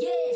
Yeah.